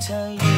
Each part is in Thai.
tell you.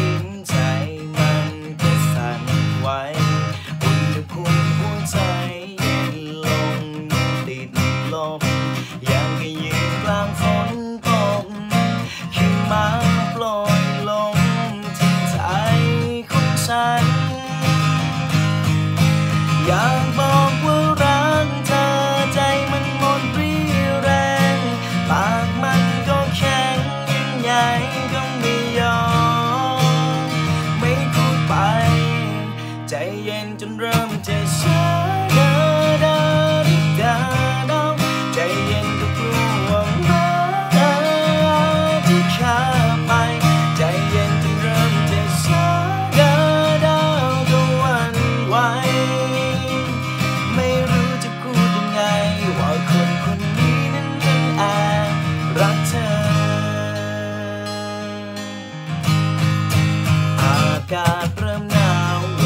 ากาศเริ่มหนาวเว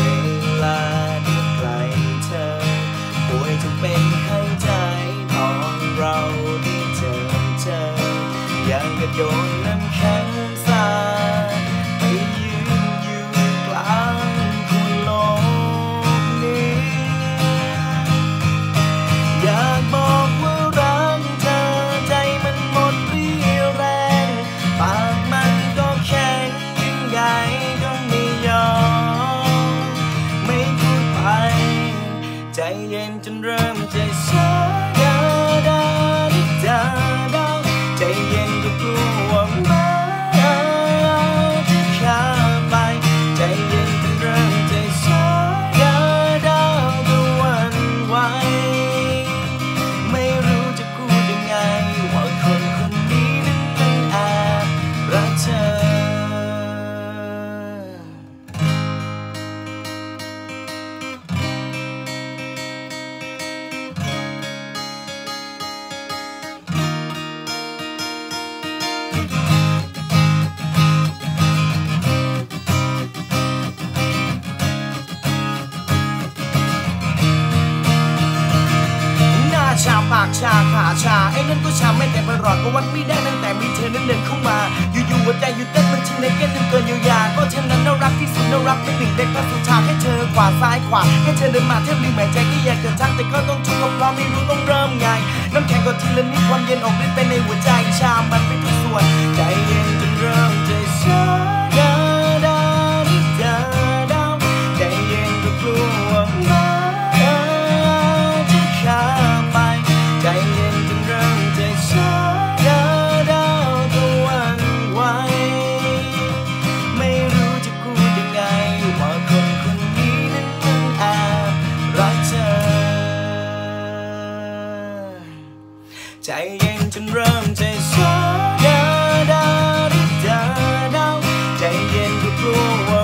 ลาที่ใกล้เธอ ป่วยจะเป็นไข้ใจของเราที่เจอเจออย่างกระโยน เย็นจนเริ่มใจช้าดาดาดิดาดา ชาปากชาขาชาไอ้นั่นก็ชาไม่แต่ประหลอดก็วันไม่ได้ตั้งแต่มีเธอนั้นเดินเข้ามา อยู่ๆหัวใจหยุดเต้นมันชินในเก้นจนเกินเยียวยาก็ฉันนั้นน่ารักที่สุดน่ารักไม่หนึ่งเด็กก็สุชาแค่เธอขวาซ้ายขวาแค่เธอเดินมาเทบลิงหายใจก็อยากจะทักแต่ก็ต้องชุกกับพราะไม่รู้ต้องเริ่มไงน้ำแข็งก็ทีละนิดความเย็นออกฤทธิ์ไปในหัวใจชามันไปทุกส่วนใจเย็นจนเริ่มใจชา ใจเย็นจนเริ่มใจสู้ดาดาดิดาดาใจเย็นก็กลัว